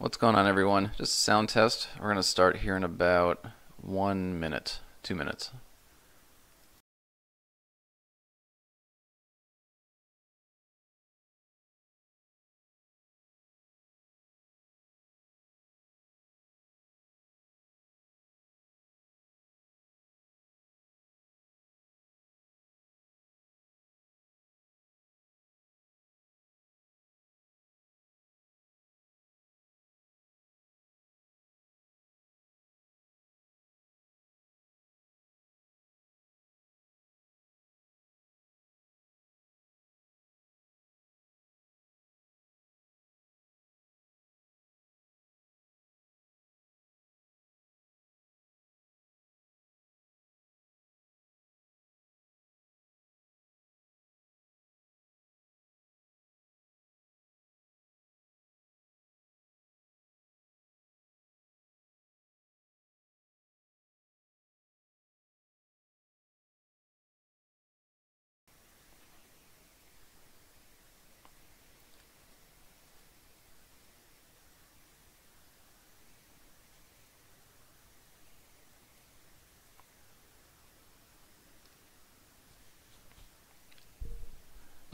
What's going on everyone? Just a sound test. We're going to start here in about one minute, two minutes.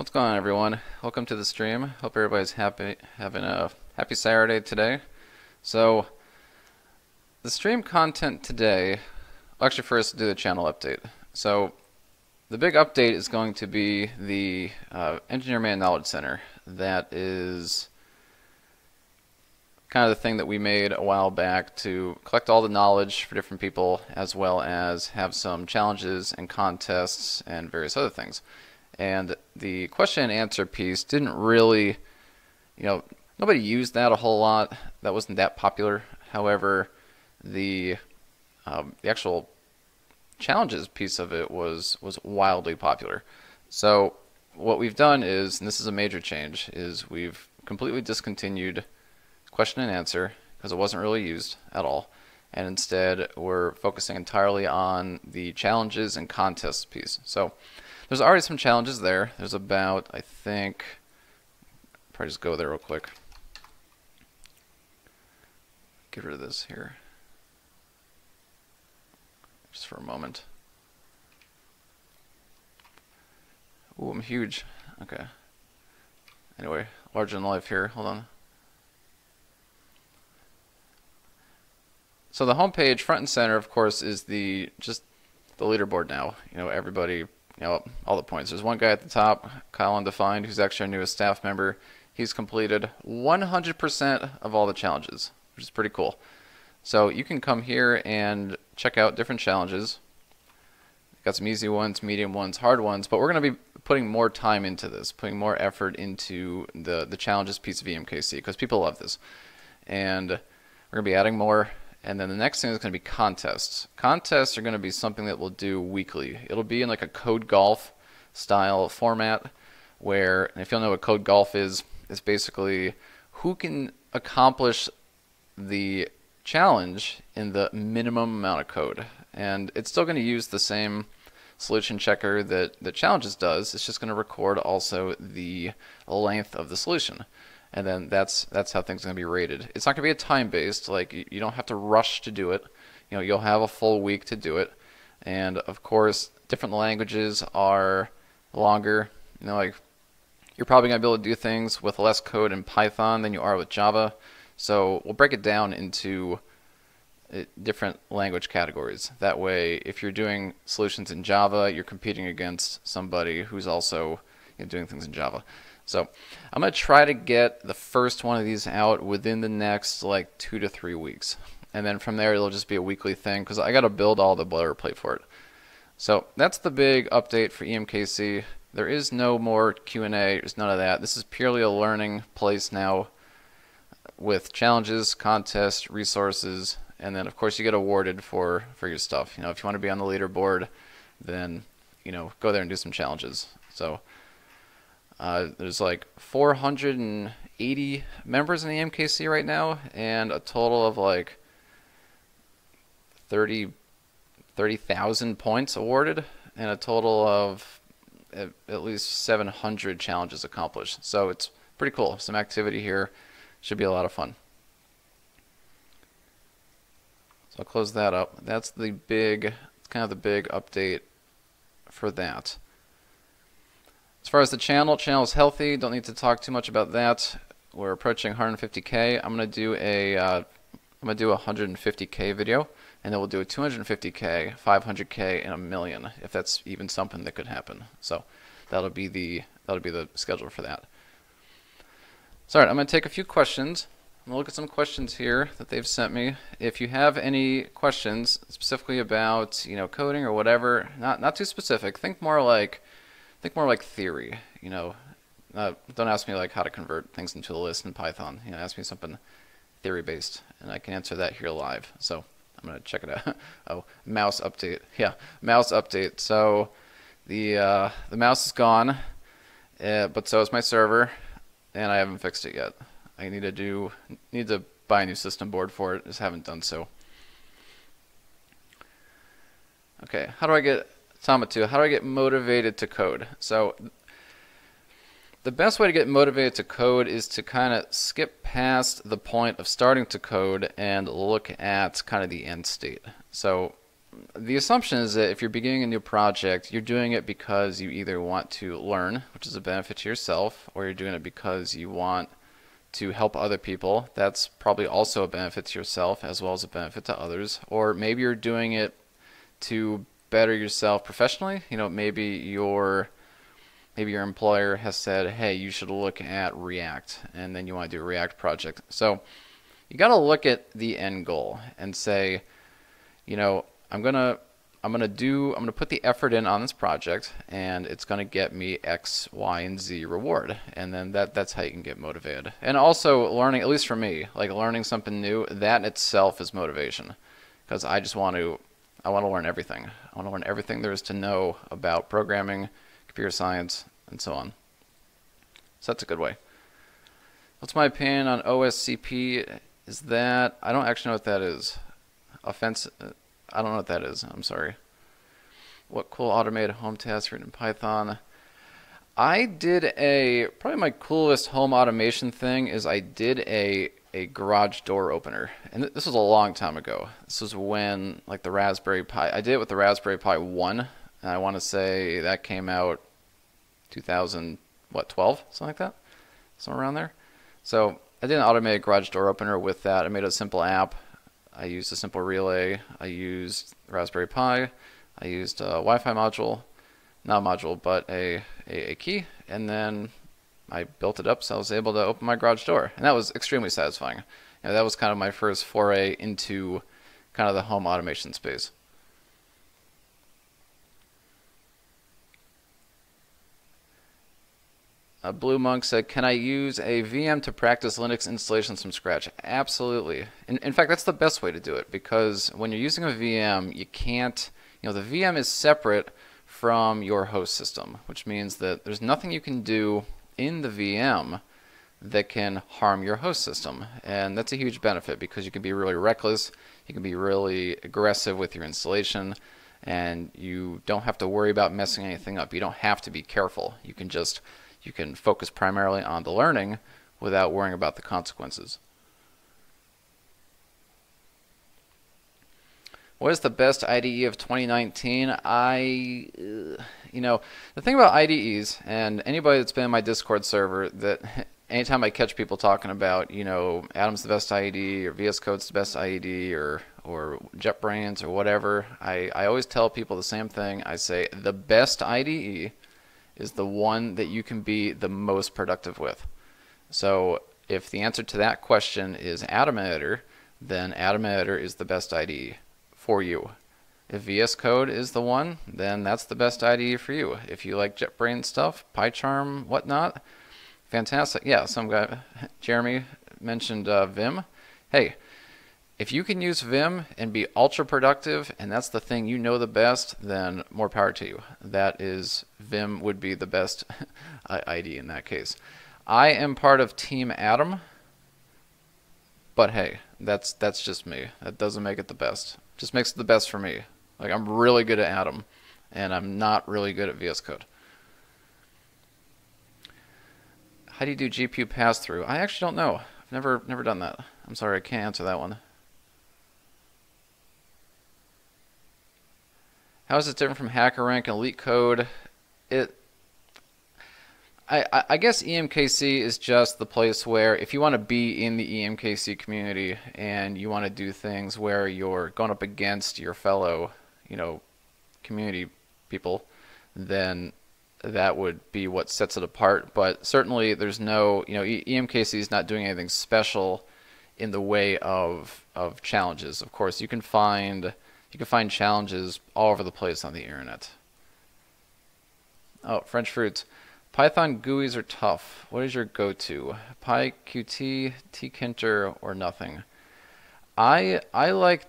What's going on everyone? Welcome to the stream. Hope everybody's happy having a happy Saturday today. So the stream content today actually first do the channel update. So the big update is going to be the uh, Engineer Man Knowledge Center. That is kind of the thing that we made a while back to collect all the knowledge for different people as well as have some challenges and contests and various other things. And the question and answer piece didn't really, you know, nobody used that a whole lot. That wasn't that popular. However, the um, the actual challenges piece of it was was wildly popular. So what we've done is, and this is a major change, is we've completely discontinued question and answer because it wasn't really used at all. And instead, we're focusing entirely on the challenges and contests piece. So there's already some challenges there. There's about, I think, probably just go there real quick. Get rid of this here. Just for a moment. Ooh, I'm huge. Okay. Anyway, larger than life here. Hold on. So the homepage, front and center, of course, is the just the leaderboard now. You know, everybody you know, all the points. There's one guy at the top, Kyle Undefined, who's actually our newest staff member. He's completed 100% of all the challenges, which is pretty cool. So you can come here and check out different challenges. Got some easy ones, medium ones, hard ones, but we're going to be putting more time into this, putting more effort into the, the challenges piece of EMKC because people love this. And we're going to be adding more and then the next thing is going to be contests. Contests are going to be something that we'll do weekly. It'll be in like a code golf style format where, if you'll know what code golf is, it's basically who can accomplish the challenge in the minimum amount of code. And it's still going to use the same solution checker that the challenges does. It's just going to record also the length of the solution and then that's that's how things are going to be rated. It's not going to be a time based. Like you don't have to rush to do it. You know, you'll have a full week to do it, and of course, different languages are longer. You know, like you're probably going to be able to do things with less code in Python than you are with Java. So we'll break it down into uh, different language categories. That way, if you're doing solutions in Java, you're competing against somebody who's also you know, doing things in Java. So I'm going to try to get the first one of these out within the next like two to three weeks. And then from there, it'll just be a weekly thing because I got to build all the boilerplate for it. So that's the big update for EMKC. There is no more Q&A. There's none of that. This is purely a learning place now with challenges, contests, resources, and then of course you get awarded for for your stuff. You know, if you want to be on the leaderboard, then you know go there and do some challenges. So uh, there's like 480 members in the MKC right now, and a total of like 30 30,000 points awarded, and a total of at, at least 700 challenges accomplished. So it's pretty cool. Some activity here should be a lot of fun. So I'll close that up. That's the big, kind of the big update for that. As far as the channel, channel is healthy. Don't need to talk too much about that. We're approaching 150k. I'm gonna do a, uh, gonna do a 150k video, and then we'll do a 250k, 500k, and a million, if that's even something that could happen. So that'll be the that'll be the schedule for that. So, I'm to take a few questions. I'm to look at some questions here that they've sent me. If you have any questions specifically about, you know, coding or whatever, not not too specific. Think more like think more like theory, you know. Uh, don't ask me like how to convert things into a list in Python. You know, ask me something theory based and I can answer that here live. So, I'm to check it out. oh, mouse update. Yeah, mouse update. So, the uh, the mouse is gone, uh, but so is my server and I haven't fixed it yet. I need to do need to buy a new system board for it. Just haven't done so. Okay, how do I get Tama2? How do I get motivated to code? So the best way to get motivated to code is to kind of skip past the point of starting to code and look at kind of the end state. So the assumption is that if you're beginning a new project, you're doing it because you either want to learn, which is a benefit to yourself, or you're doing it because you want to help other people. That's probably also a benefit to yourself as well as a benefit to others. Or maybe you're doing it to better yourself professionally. You know, maybe your maybe your employer has said, "Hey, you should look at React," and then you want to do a React project. So you got to look at the end goal and say, you know, I'm gonna I'm gonna do I'm gonna put the effort in on this project and it's gonna get me X, Y, and Z reward. And then that that's how you can get motivated. And also learning, at least for me, like learning something new, that in itself is motivation. Because I just want to I want to learn everything. I want to learn everything there is to know about programming, computer science, and so on. So that's a good way. What's my opinion on OSCP? Is that I don't actually know what that is. Offense. I don't know what that is. I'm sorry. What cool automated home task written in Python? I did a probably my coolest home automation thing is I did a a garage door opener, and th- this was a long time ago. This was when like the Raspberry Pi. I did it with the Raspberry Pi one, and I want to say that came out 2000 what 12 something like that, somewhere around there. So I did an automated garage door opener with that. I made a simple app I used a simple relay. I used Raspberry Pi. I used a Wi-Fi module, not a module, but a, a, a key, and then I built it up so I was able to open my garage door, and that was extremely satisfying. You know, that was kind of my first foray into kind of the home automation space. Uh, Blue Monk said, "Can I use a VM to practice Linux installations from scratch?" Absolutely. In, in fact, that's the best way to do it because when you're using a VM, you can't. You know, the VM is separate from your host system, which means that there's nothing you can do in the VM that can harm your host system, and that's a huge benefit because you can be really reckless, you can be really aggressive with your installation, and you don't have to worry about messing anything up. You don't have to be careful. You can just you can focus primarily on the learning without worrying about the consequences. What is the best IDE of 2019? I, uh, you know, the thing about IDEs, and anybody that's been in my Discord server, that anytime I catch people talking about, you know, Atom's the best IDE or VS Code's the best IDE or or JetBrains or whatever, I, I always tell people the same thing. I say the best IDE is the one that you can be the most productive with. So if the answer to that question is Atom Editor, then Atom Editor is the best IDE for you. If VS Code is the one, then that's the best IDE for you. If you like JetBrains stuff, PyCharm, whatnot, fantastic. Yeah, some guy, Jeremy mentioned uh, Vim. Hey, if you can use Vim and be ultra productive, and that's the thing you know the best, then more power to you. That is, Vim would be the best IDE in that case. I am part of Team Atom, but hey, that's that's just me. That doesn't make it the best. Just makes it the best for me. Like I'm really good at Atom, and I'm not really good at VS Code. How do you do GPU pass through? I actually don't know. I've never never done that. I'm sorry, I can't answer that one. How is it different from HackerRank and Code? It I, I guess EMKC is just the place where if you want to be in the EMKC community and you want to do things where you're going up against your fellow, you know, community people, then that would be what sets it apart. But certainly, there's no, you know, EMKC is not doing anything special in the way of of challenges. Of course, you can find you can find challenges all over the place on the internet. Oh, French fruits. Python GUIs are tough. What is your go-to? PyQt, tkinter, or nothing? I I like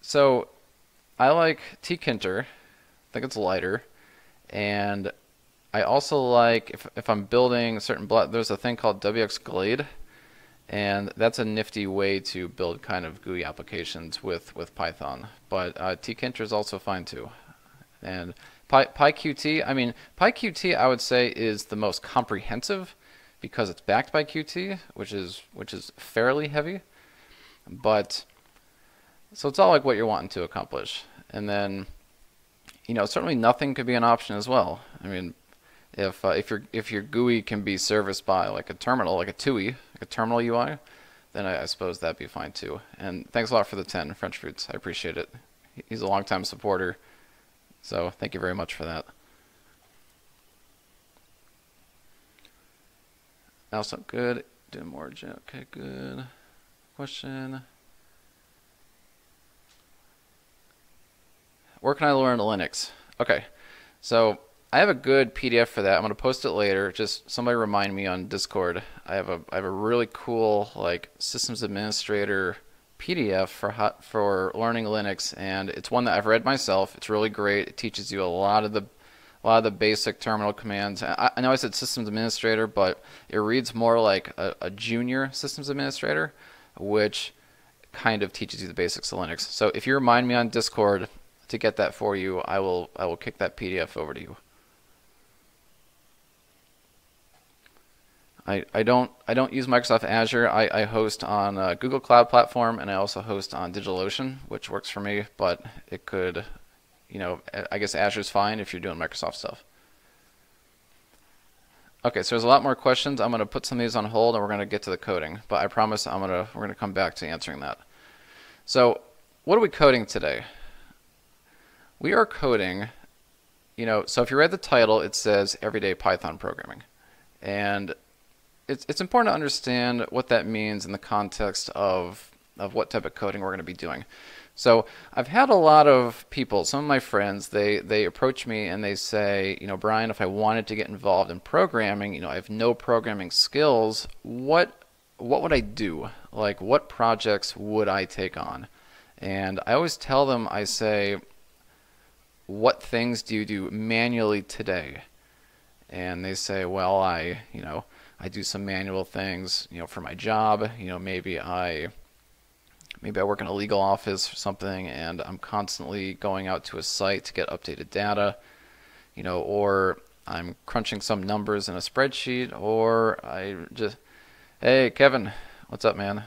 so I like tkinter. I think it's lighter, and I also like if if I'm building certain. There's a thing called wxGlade, and that's a nifty way to build kind of GUI applications with with Python. But uh, tkinter is also fine too, and Py, PyQt, I mean, PyQt I would say is the most comprehensive because it's backed by Qt, which is which is fairly heavy. But so it's all like what you're wanting to accomplish. And then you know, certainly nothing could be an option as well. I mean, if uh, if your if your GUI can be serviced by like a terminal, like a TUI, like a terminal UI, then I, I suppose that'd be fine too. And thanks a lot for the 10 French fruits. I appreciate it. He's a longtime supporter. So thank you very much for that. Also good. Do more. Okay, good. Question. Where can I learn Linux? Okay, so I have a good PDF for that. I'm gonna post it later. Just somebody remind me on Discord. I have a I have a really cool like systems administrator PDF for for learning Linux, and it's one that I've read myself. It's really great. It teaches you a lot of the a lot of the basic terminal commands. I, I know I said systems administrator, but it reads more like a, a junior systems administrator, which kind of teaches you the basics of Linux. So if you remind me on Discord to get that for you, I will I will kick that PDF over to you. I, I don't I don't use Microsoft Azure. I, I host on Google Cloud Platform and I also host on DigitalOcean, which works for me. But it could, you know, I guess Azure's fine if you're doing Microsoft stuff. Okay, so there's a lot more questions. I'm going to put some of these on hold and we're going to get to the coding. But I promise I'm going to we're going to come back to answering that. So, what are we coding today? We are coding, you know, so if you read the title, it says Everyday Python Programming. And it's it's important to understand what that means in the context of of what type of coding we're going to be doing. So I've had a lot of people, some of my friends, they they approach me and they say, you know, Brian, if I wanted to get involved in programming, you know, I have no programming skills. What what would I do? Like, what projects would I take on? And I always tell them, I say, what things do you do manually today? And they say, well, I, you know, I do some manual things, you know, for my job. You know, maybe I maybe I work in a legal office or something and I'm constantly going out to a site to get updated data, you know, or I'm crunching some numbers in a spreadsheet or I just hey Kevin, what's up man?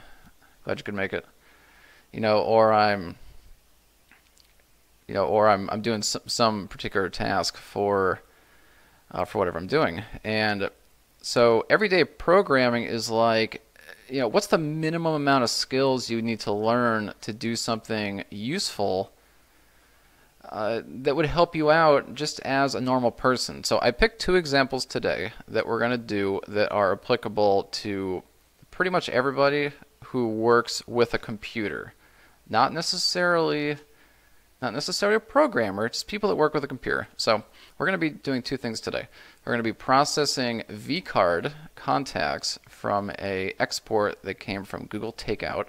Glad you could make it. You know, or I'm you know, or I'm I'm doing some, some particular task for uh, for whatever I'm doing. And so everyday programming is like, you know, what's the minimum amount of skills you need to learn to do something useful uh, that would help you out just as a normal person? So I picked two examples today that we're going to do that are applicable to pretty much everybody who works with a computer. Not necessarily not necessarily a programmer, just people that work with a computer. So we're going to be doing two things today. We're going to be processing vCard contacts from a export that came from Google Takeout,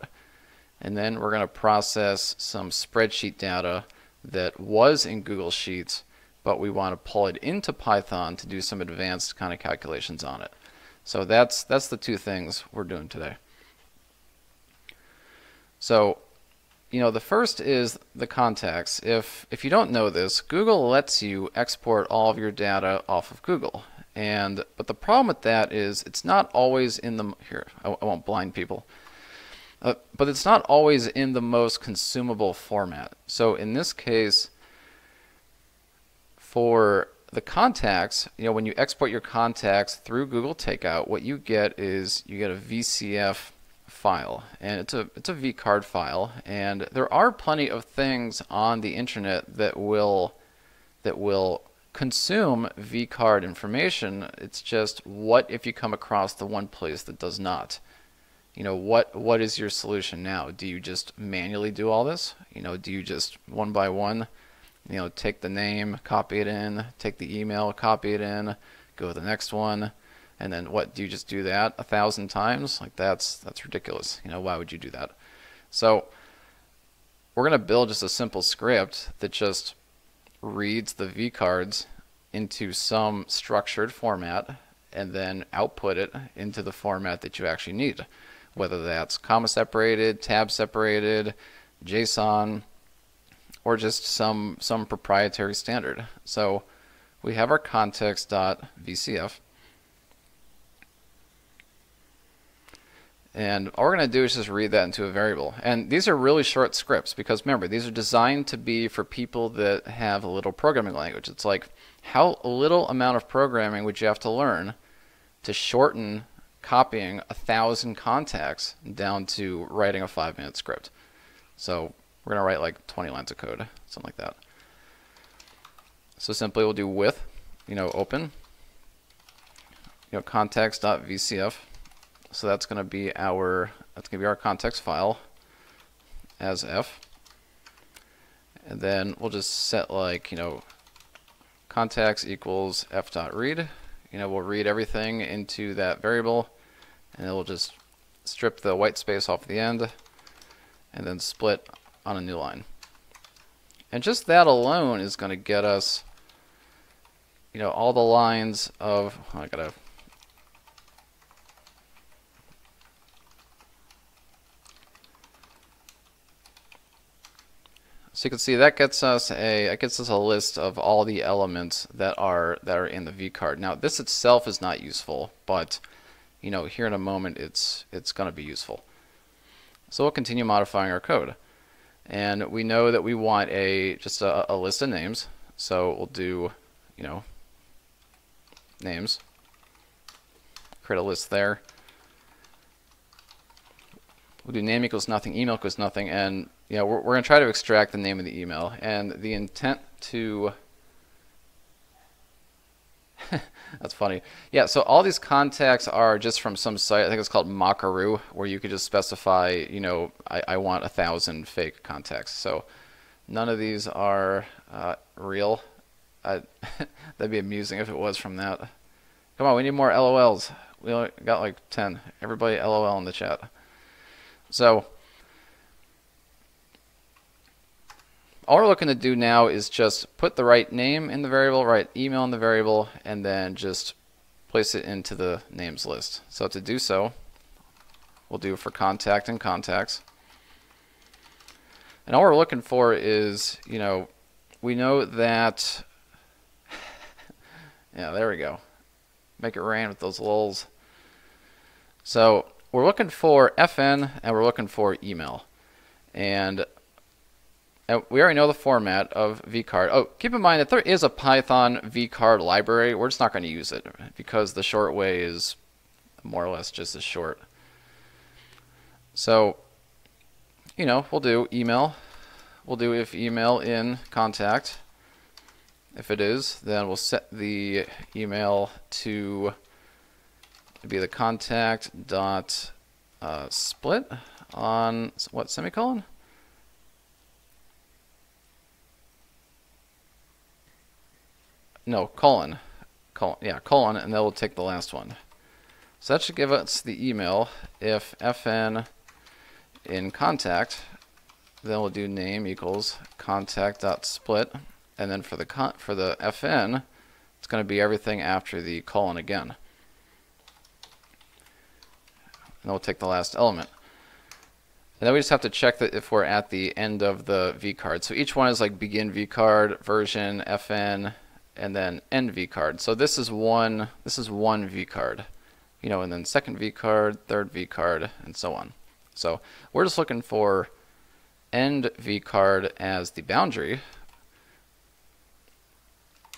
and then we're going to process some spreadsheet data that was in Google Sheets, but we want to pull it into Python to do some advanced kind of calculations on it. So that's that's the two things we're doing today. So you know, the first is the contacts. If if you don't know this, Google lets you export all of your data off of Google. And but the problem with that is it's not always in the here. I, I won't blind people. Uh, but it's not always in the most consumable format. So in this case, for the contacts, you know, when you export your contacts through Google Takeout, what you get is you get a VCF file, and it's a it's a vCard file, and there are plenty of things on the internet that will that will consume vCard information. It's just what if you come across the one place that does not? You know, what what is your solution now? Do you just manually do all this? You know, do you just one by one, you know, take the name, copy it in, take the email, copy it in, go to the next one, and then what do you just do that a thousand times? Like that's that's ridiculous. You know, why would you do that? So we're gonna build just a simple script that just reads the V cards into some structured format and then output it into the format that you actually need, whether that's comma separated, tab separated, JSON, or just some some proprietary standard. So we have our context.vcf. And all we're going to do is just read that into a variable. And these are really short scripts because remember, these are designed to be for people that have a little programming language. It's like how little amount of programming would you have to learn to shorten copying a thousand contacts down to writing a five minute script. So we're going to write like 20 lines of code, something like that. So simply we'll do with, you know, open, you know, context.vcf so that's going to be our that's going to be our context file as f. And then we'll just set like, you know, contacts equals f dot read. You know, we'll read everything into that variable and it will just strip the white space off the end and then split on a new line. And just that alone is going to get us, you know, all the lines of, oh, I gotta So you can see that gets us a that gets us a list of all the elements that are that are in the vCard. Now this itself is not useful, but you know here in a moment it's it's going to be useful. So we'll continue modifying our code, and we know that we want a just a, a list of names. So we'll do you know names, create a list there. We'll do name equals nothing, email equals nothing, and know, we're, we're going to try to extract the name of the email. And the intent to... That's funny. Yeah, so all these contacts are just from some site. I think it's called Mockaroo, where you could just specify, you know, I, I want a thousand fake contacts. So none of these are uh, real. I, that'd be amusing if it was from that. Come on, we need more LOLs. We only got like 10. Everybody LOL in the chat. So all we're looking to do now is just put the right name in the variable, right email in the variable, and then just place it into the names list. So to do so, we'll do for contact and contacts. And all we're looking for is, you know, we know that, yeah, there we go. Make it rain with those lulls. So we're looking for FN and we're looking for email. And and we already know the format of vcard. Oh, keep in mind that there is a Python vcard library. We're just not going to use it because the short way is more or less just as short. So, you know, we'll do email. We'll do if email in contact. If it is, then we'll set the email to be the contact dot uh, split on what semicolon? No, colon, colon, yeah, colon, and then we'll take the last one. So that should give us the email if fn in contact, then we'll do name equals contact dot split, and then for the con for the fn, it's going to be everything after the colon again. And we'll take the last element. And then we just have to check that if we're at the end of the vcard. So each one is like begin vcard, version, fn, and then end V card. So this is one this is one V card. You know, and then second V card, third V card, and so on. So we're just looking for end V card as the boundary.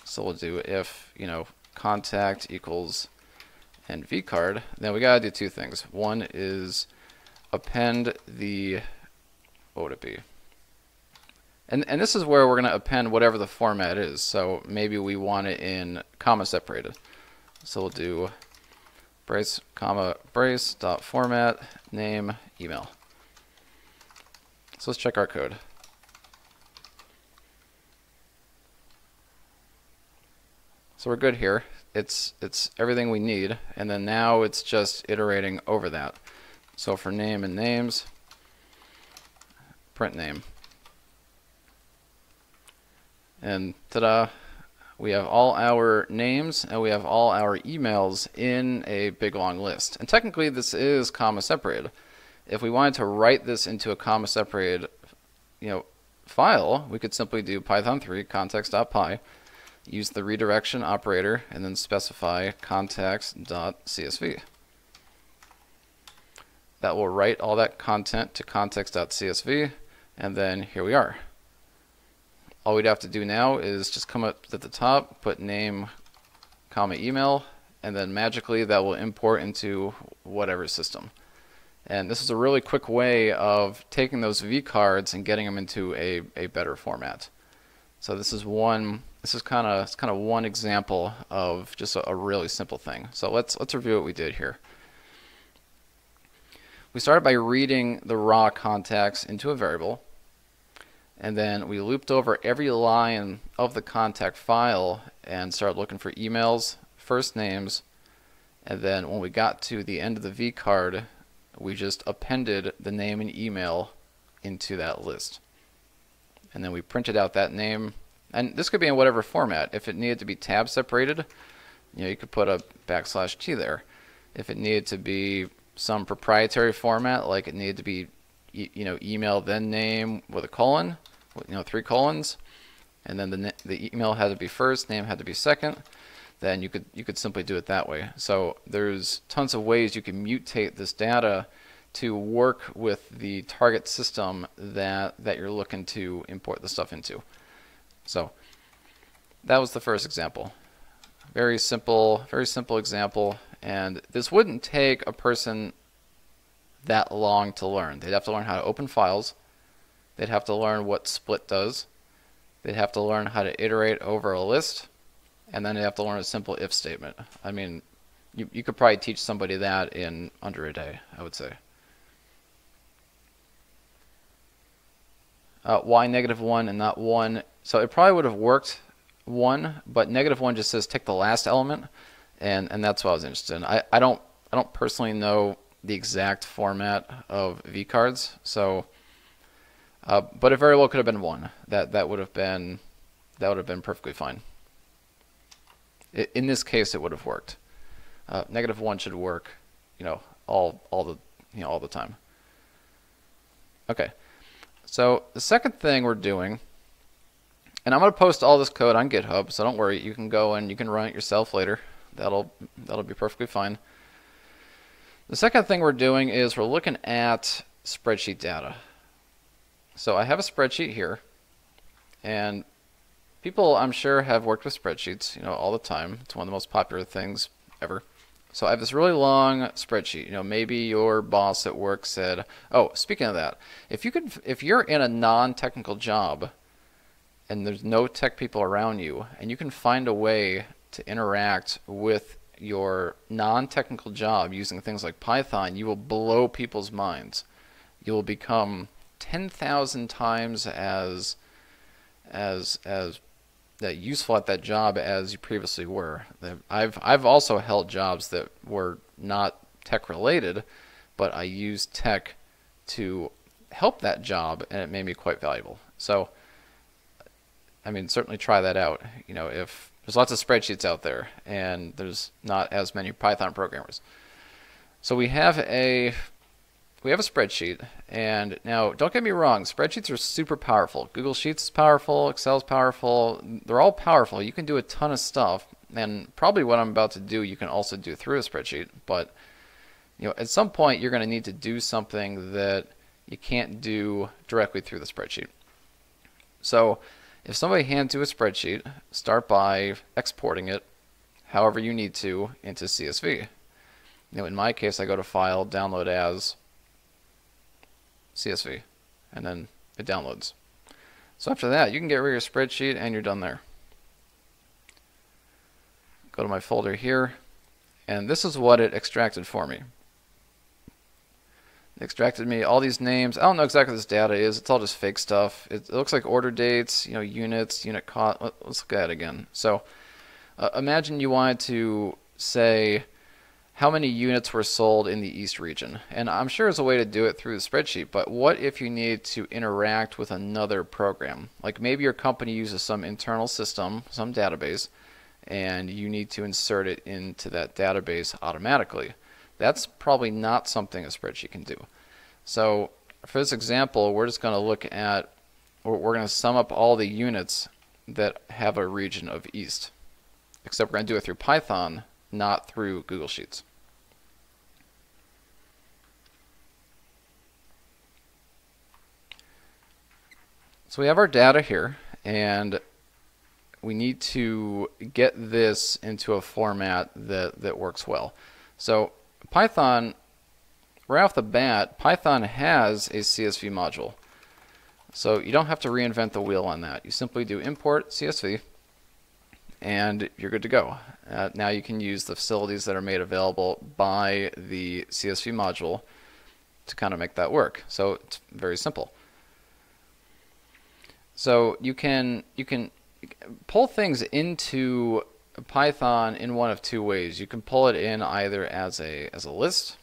So we'll do if, you know, contact equals and vcard. Then we got to do two things. One is append the, what would it be? And, and this is where we're going to append whatever the format is. So maybe we want it in comma separated. So we'll do brace, comma, brace, dot format, name, email. So let's check our code. So we're good here. It's it's everything we need, and then now it's just iterating over that. So for name and names, print name. And ta-da, we have all our names and we have all our emails in a big long list. And technically this is comma separated. If we wanted to write this into a comma separated you know, file, we could simply do python 3 context.py, use the redirection operator, and then specify context.csv. That will write all that content to context.csv, and then here we are all we'd have to do now is just come up at the top, put name, comma, email, and then magically that will import into whatever system. And this is a really quick way of taking those V cards and getting them into a, a better format. So this is one. This is kind of kind of one example of just a, a really simple thing. So let's let's review what we did here. We started by reading the raw contacts into a variable and then we looped over every line of the contact file and started looking for emails, first names, and then when we got to the end of the V card, we just appended the name and email into that list. And then we printed out that name, and this could be in whatever format. If it needed to be tab separated, you know, you could put a backslash T there. If it needed to be some proprietary format, like it needed to be, you know, email then name with a colon, you know, three colons, and then the the email had to be first, name had to be second. Then you could you could simply do it that way. So there's tons of ways you can mutate this data to work with the target system that that you're looking to import the stuff into. So that was the first example. Very simple, very simple example, and this wouldn't take a person that long to learn. They'd have to learn how to open files, They'd have to learn what split does. They'd have to learn how to iterate over a list. And then they'd have to learn a simple if statement. I mean, you, you could probably teach somebody that in under a day, I would say. Uh, why negative 1 and not 1? So it probably would have worked 1, but negative 1 just says take the last element, and, and that's what I was interested in. I, I, don't, I don't personally know the exact format of V cards, so uh, but it very well could have been one. That that would have been that would have been perfectly fine. It, in this case, it would have worked. Uh, negative one should work, you know, all all the you know all the time. Okay, so the second thing we're doing, and I'm going to post all this code on GitHub, so don't worry, you can go and you can run it yourself later. That'll that'll be perfectly fine. The second thing we're doing is we're looking at spreadsheet data. So I have a spreadsheet here, and people I'm sure have worked with spreadsheets, you know, all the time. It's one of the most popular things ever. So I have this really long spreadsheet. You know, maybe your boss at work said, "Oh, speaking of that, if you could, if you're in a non-technical job, and there's no tech people around you, and you can find a way to interact with your non-technical job using things like Python, you will blow people's minds. You will become 10,000 times as as as that useful at that job as you previously were. I've I've also held jobs that were not tech related, but I used tech to help that job, and it made me quite valuable. So, I mean, certainly try that out. You know, if there's lots of spreadsheets out there, and there's not as many Python programmers. So we have a we have a spreadsheet, and now don't get me wrong, spreadsheets are super powerful. Google Sheets is powerful, Excel is powerful. They're all powerful. You can do a ton of stuff, and probably what I'm about to do, you can also do through a spreadsheet. But you know, at some point, you're going to need to do something that you can't do directly through the spreadsheet. So if somebody hands you a spreadsheet, start by exporting it however you need to into CSV. You know, in my case, I go to File, Download as CSV, and then it downloads. So after that, you can get rid of your spreadsheet and you're done there. Go to my folder here, and this is what it extracted for me. It extracted me all these names. I don't know exactly what this data is. It's all just fake stuff. It, it looks like order dates, you know, units, unit cost. Let's look at it again. So uh, imagine you wanted to say how many units were sold in the East region. And I'm sure there's a way to do it through the spreadsheet, but what if you need to interact with another program? Like maybe your company uses some internal system, some database, and you need to insert it into that database automatically. That's probably not something a spreadsheet can do. So for this example, we're just going to look at, we're going to sum up all the units that have a region of East. Except we're going to do it through Python, not through Google Sheets. So we have our data here, and we need to get this into a format that, that works well. So Python, right off the bat, Python has a CSV module. So you don't have to reinvent the wheel on that. You simply do import CSV, and you're good to go. Uh, now you can use the facilities that are made available by the CSV module to kind of make that work. So it's very simple. So you can you can pull things into Python in one of two ways. You can pull it in either as a as a list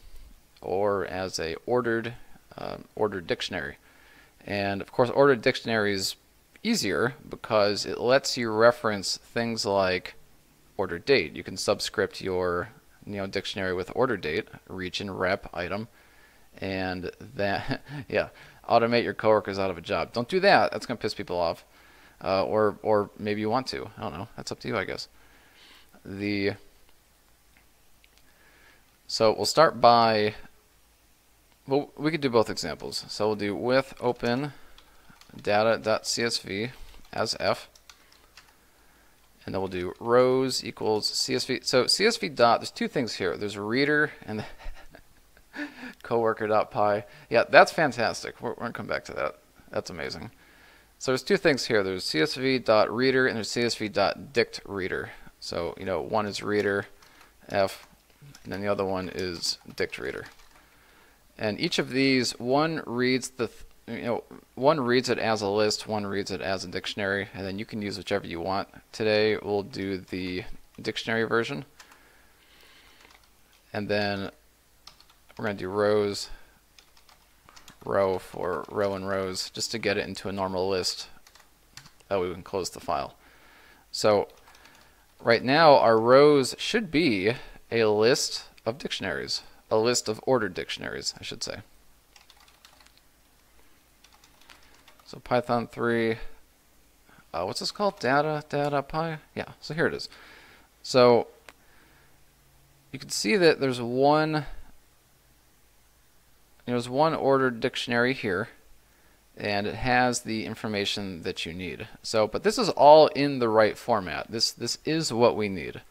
or as a ordered uh, ordered dictionary. And of course, ordered dictionary is easier because it lets you reference things like order date. You can subscript your you know dictionary with order date, region, rep, item, and that yeah, automate your coworkers out of a job. Don't do that. That's gonna piss people off uh, or or maybe you want to. I don't know. That's up to you, I guess. The so we'll start by well, we could do both examples. So we'll do with open data.csv as f, and then we'll do rows equals csv. So csv dot. There's two things here. There's a reader and coworker.py. Yeah, that's fantastic. We're, we're gonna come back to that. That's amazing. So there's two things here. There's CSV dot reader and there's CSV dot dict reader. So, you know, one is reader, F, and then the other one is dict reader. And each of these, one reads the, you know, one reads it as a list, one reads it as a dictionary, and then you can use whichever you want. Today we'll do the dictionary version. And then we're going to do rows row for row and rows just to get it into a normal list. That we can close the file. So right now our rows should be a list of dictionaries, a list of ordered dictionaries, I should say. So Python 3, uh, what's this called? Data, data, py? Yeah, so here it is. So you can see that there's one there's one ordered dictionary here and it has the information that you need. So, but this is all in the right format. This this is what we need.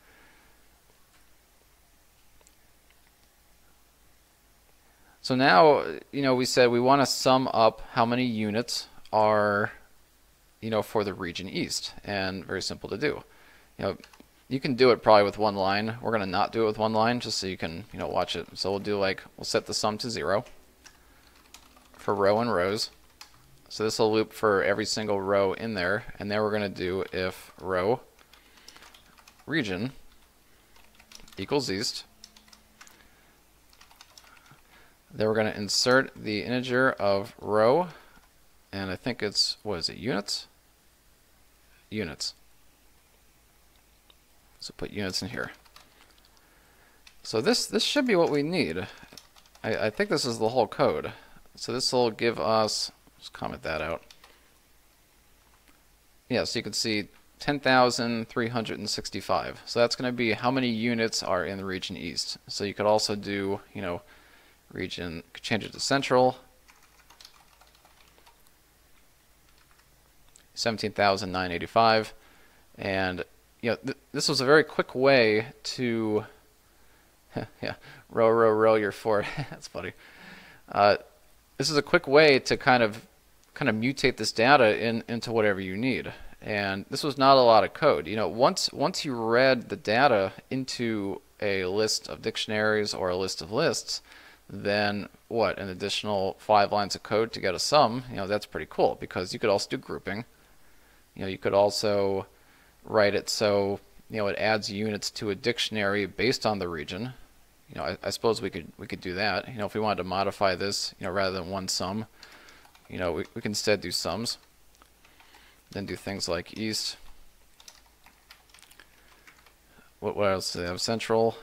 So now, you know, we said we want to sum up how many units are, you know, for the region east, and very simple to do. You know, you can do it probably with one line. We're going to not do it with one line just so you can, you know, watch it. So we'll do like, we'll set the sum to zero for row and rows. So this will loop for every single row in there. And then we're going to do if row region equals east. Then we're going to insert the integer of row. And I think it's, what is it, units? Units. So put units in here. So this, this should be what we need. I, I think this is the whole code. So this will give us, let's comment that out. Yeah, so you can see 10,365. So that's going to be how many units are in the region east. So you could also do, you know, region, change it to central. 17,985. And you know, th- this was a very quick way to, yeah, row, row, row your fort. That's funny. Uh, this is a quick way to kind of, kind of mutate this data in into whatever you need. And this was not a lot of code. You know, once once you read the data into a list of dictionaries or a list of lists, then what? An additional five lines of code to get a sum. You know, that's pretty cool because you could also do grouping. You know, you could also write it so you know it adds units to a dictionary based on the region. You know, I, I, suppose we could we could do that. You know, if we wanted to modify this, you know, rather than one sum, you know, we, we can instead do sums. Then do things like east. What, what else do they have? Central,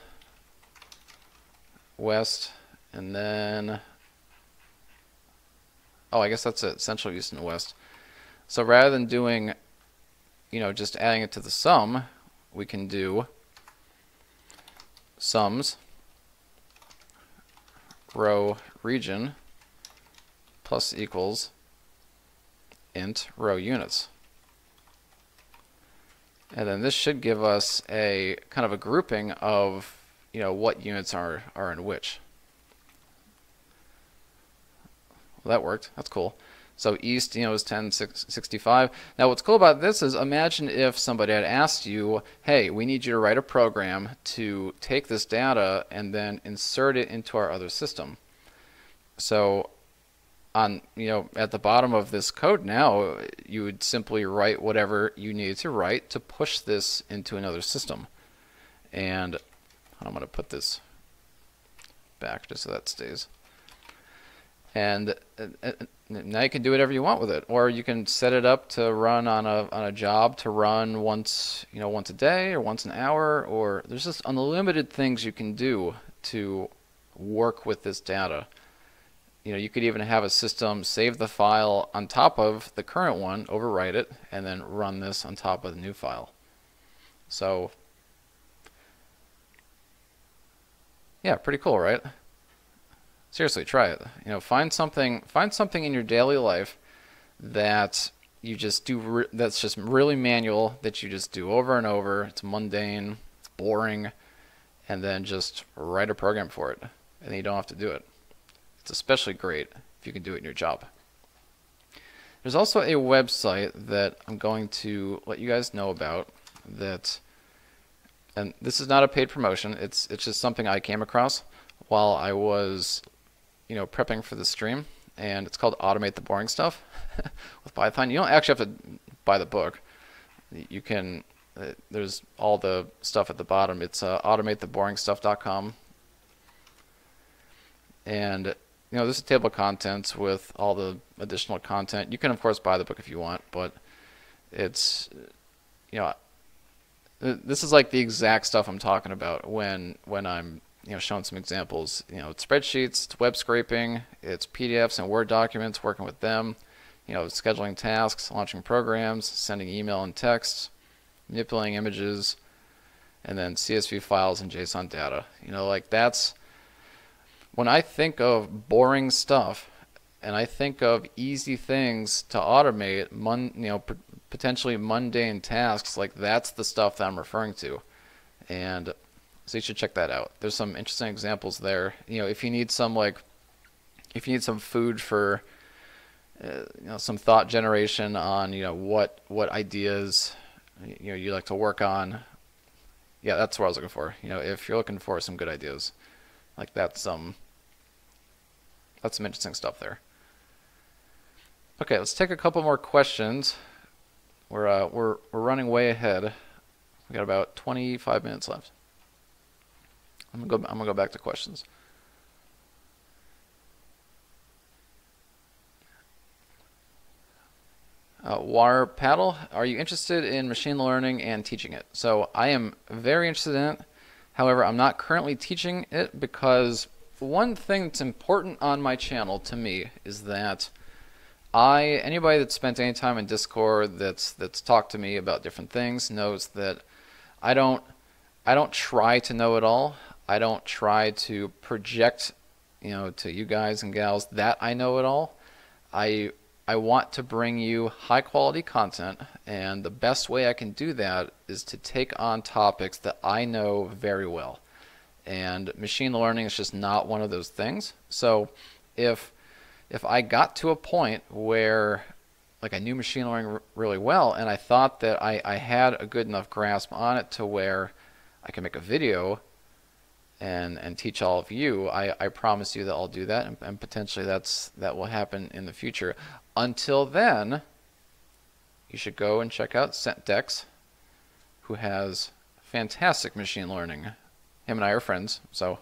west, and then oh, I guess that's it. Central, east, and west. So rather than doing you know, just adding it to the sum, we can do sums row region plus equals int row units. And then this should give us a kind of a grouping of, you know, what units are, are in which. Well, that worked. That's cool. So east, you know, is 1065. Now what's cool about this is imagine if somebody had asked you, hey, we need you to write a program to take this data and then insert it into our other system. So on, you know, at the bottom of this code now, you would simply write whatever you needed to write to push this into another system. And I'm going to put this back just so that stays and now you can do whatever you want with it. Or you can set it up to run on a on a job to run once you know once a day or once an hour or there's just unlimited things you can do to work with this data. You know you could even have a system save the file on top of the current one overwrite it and then run this on top of the new file. So yeah pretty cool right seriously try it. You know find something find something in your daily life that you just do re- that's just really manual that you just do over and over. It's mundane it's boring and then just write a program for it and you don't have to do it. It's especially great if you can do it in your job. There's also a website that I'm going to let you guys know about that and this is not a paid promotion. It's it's just something I came across while I was you know, prepping for the stream, and it's called Automate the Boring Stuff with Python. You don't actually have to buy the book. You can, uh, there's all the stuff at the bottom. It's uh, automatetheboringstuff.com. And, you know, there's a table of contents with all the additional content. You can, of course, buy the book if you want, but it's, you know, this is like the exact stuff I'm talking about when when I'm you know shown some examples. You know, spreadsheets, it's web scraping, it's PDFs and Word documents, working with them. You know, scheduling tasks, launching programs, sending email and text, manipulating images, and then CSV files and JSON data. You know, like that's when I think of boring stuff and I think of easy things to automate, mon, you know, potentially mundane tasks, like that's the stuff that I'm referring to. And so you should check that out. There's some interesting examples there. You know, if you need some like, if you need some food for, uh, you know, some thought generation on you know what what ideas, you know, you like to work on. Yeah, that's what I was looking for. You know, if you're looking for some good ideas, like that's some, um, that's some interesting stuff there. Okay, let's take a couple more questions. We're uh, we're we're running way ahead. We got about 25 minutes left. I'm gonna go. I'm gonna go back to questions. Uh, War Paddle, are you interested in machine learning and teaching it? So I am very interested in it. However, I'm not currently teaching it because one thing that's important on my channel to me is that I anybody that's spent any time in Discord that's that's talked to me about different things knows that I don't I don't try to know it all. I don't try to project, you know, to you guys and gals that I know it all. I I want to bring you high quality content, and the best way I can do that is to take on topics that I know very well. And machine learning is just not one of those things. So if if I got to a point where like I knew machine learning really well and I thought that I, I had a good enough grasp on it to where I can make a video and and teach all of you, I, I promise you that I'll do that and, and potentially that's that will happen in the future. Until then, you should go and check out Sentdex, who has fantastic machine learning. Him and I are friends, so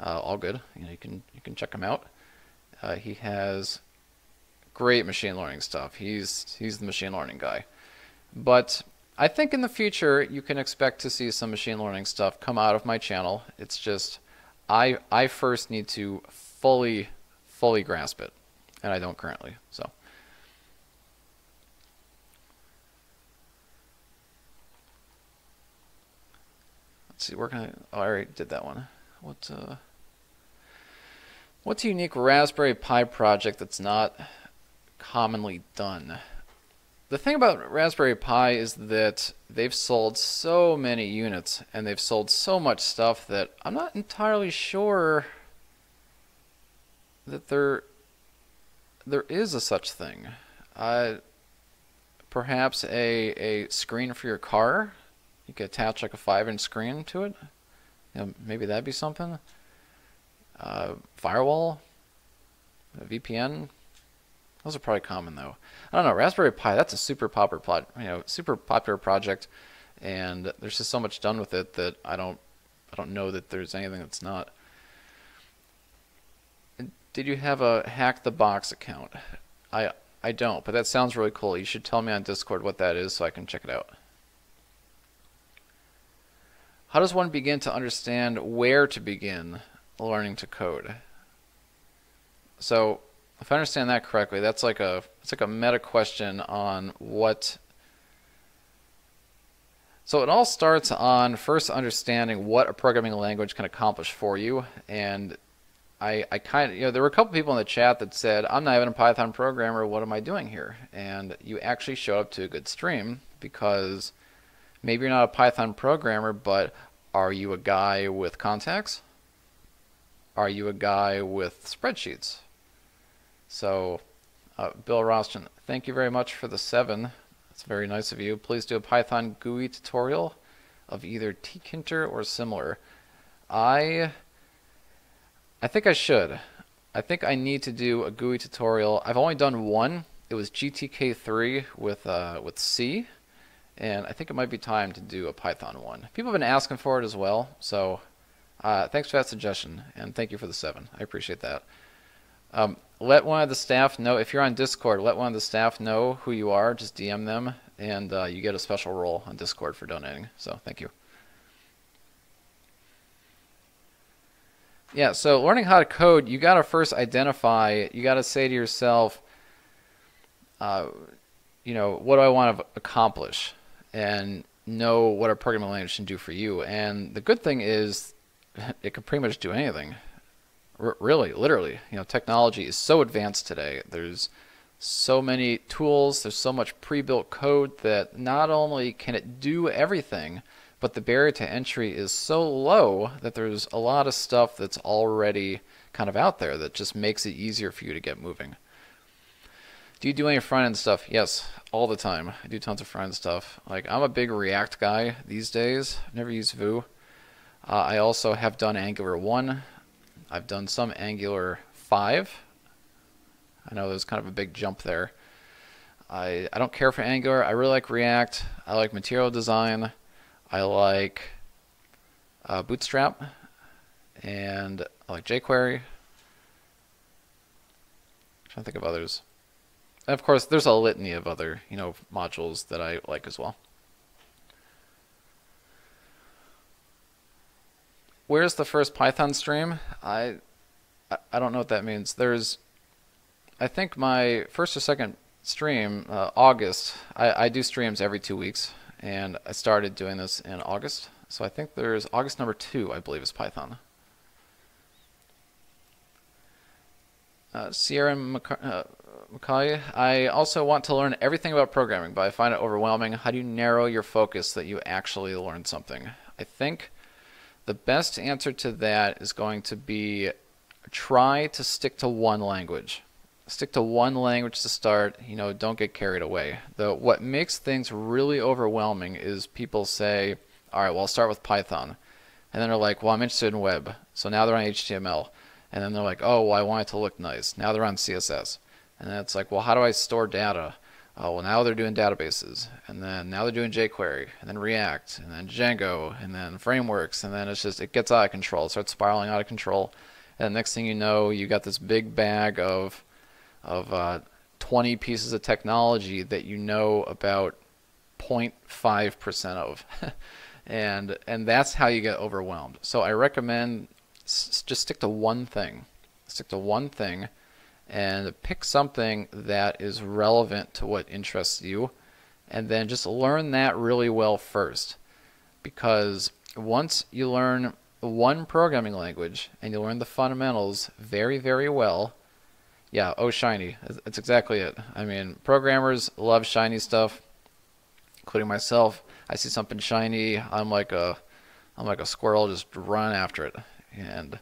uh, all good. You know, you can you can check him out. Uh, he has great machine learning stuff. He's he's the machine learning guy. But I think in the future you can expect to see some machine learning stuff come out of my channel. It's just I I first need to fully fully grasp it and I don't currently. So. Let's see, where can I? Oh, I already did that one. What? Uh, what's a unique Raspberry Pi project that's not commonly done? The thing about Raspberry Pi is that they've sold so many units and they've sold so much stuff that I'm not entirely sure that there there is a such thing. Uh, perhaps a a screen for your car. You could attach like a five inch screen to it. You know, maybe that'd be something. Uh, firewall, a VPN. Those are probably common though. I don't know. Raspberry Pi. That's a super popular plot. You know, super popular project, and there's just so much done with it that I don't. I don't know that there's anything that's not. Did you have a hack the box account? I I don't, but that sounds really cool. You should tell me on Discord what that is so I can check it out. How does one begin to understand where to begin learning to code? So, if I understand that correctly, that's like a it's like a meta question on what so it all starts on first understanding what a programming language can accomplish for you and I, I kind of, you know, there were a couple people in the chat that said, I'm not even a Python programmer, what am I doing here? And you actually show up to a good stream because maybe you're not a Python programmer, but are you a guy with contacts? Are you a guy with spreadsheets? So, uh, Bill Roston, thank you very much for the seven. That's very nice of you. Please do a Python GUI tutorial of either tkinter or similar. I I think I should. I think I need to do a GUI tutorial. I've only done one. It was GTK3 with uh, with C, and I think it might be time to do a Python one. People have been asking for it as well, so uh, thanks for that suggestion, and thank you for the seven. I appreciate that. Um, let one of the staff know if you're on Discord. Let one of the staff know who you are. Just DM them, and uh, you get a special role on Discord for donating. So thank you. Yeah, so learning how to code, you got to first identify, you got to say to yourself, uh, you know, what do I want to accomplish? And know what a programming language can do for you. And the good thing is, it can pretty much do anything. Really, literally. You know, technology is so advanced today. There's so many tools, there's so much pre built code that not only can it do everything, but the barrier to entry is so low that there's a lot of stuff that's already kind of out there that just makes it easier for you to get moving. Do you do any front end stuff? Yes, all the time. I do tons of front end stuff. Like I'm a big React guy these days. I've never used Vue. Uh, I also have done Angular 1. I've done some Angular 5. I know there's kind of a big jump there. I, I don't care for Angular. I really like React. I like material design. I like uh, Bootstrap, and I like jQuery. I'm trying to think of others. And of course, there's a litany of other you know modules that I like as well. Where's the first Python stream? I I don't know what that means. There's, I think my first or second stream, uh, August. I, I do streams every two weeks and I started doing this in August. So I think there's August number two, I believe, is Python. Uh, Sierra McCar- uh, Macaulay. I also want to learn everything about programming, but I find it overwhelming. How do you narrow your focus that you actually learn something? I think the best answer to that is going to be try to stick to one language. Stick to one language to start. You know, don't get carried away. The what makes things really overwhelming is people say, "All right, well, I'll start with Python," and then they're like, "Well, I'm interested in web," so now they're on HTML, and then they're like, "Oh, well, I want it to look nice." Now they're on CSS, and then it's like, "Well, how do I store data?" Oh, well, now they're doing databases, and then now they're doing jQuery, and then React, and then Django, and then frameworks, and then it's just it gets out of control. It starts spiraling out of control, and next thing you know, you got this big bag of of uh, 20 pieces of technology that you know about 0.5% of. and and that's how you get overwhelmed. So I recommend just stick to one thing. Stick to one thing and pick something that is relevant to what interests you and then just learn that really well first. Because once you learn one programming language and you learn the fundamentals very, very well, yeah, oh, shiny. That's exactly it. I mean, programmers love shiny stuff, including myself. I see something shiny, I'm like a, I'm like a squirrel, just run after it, and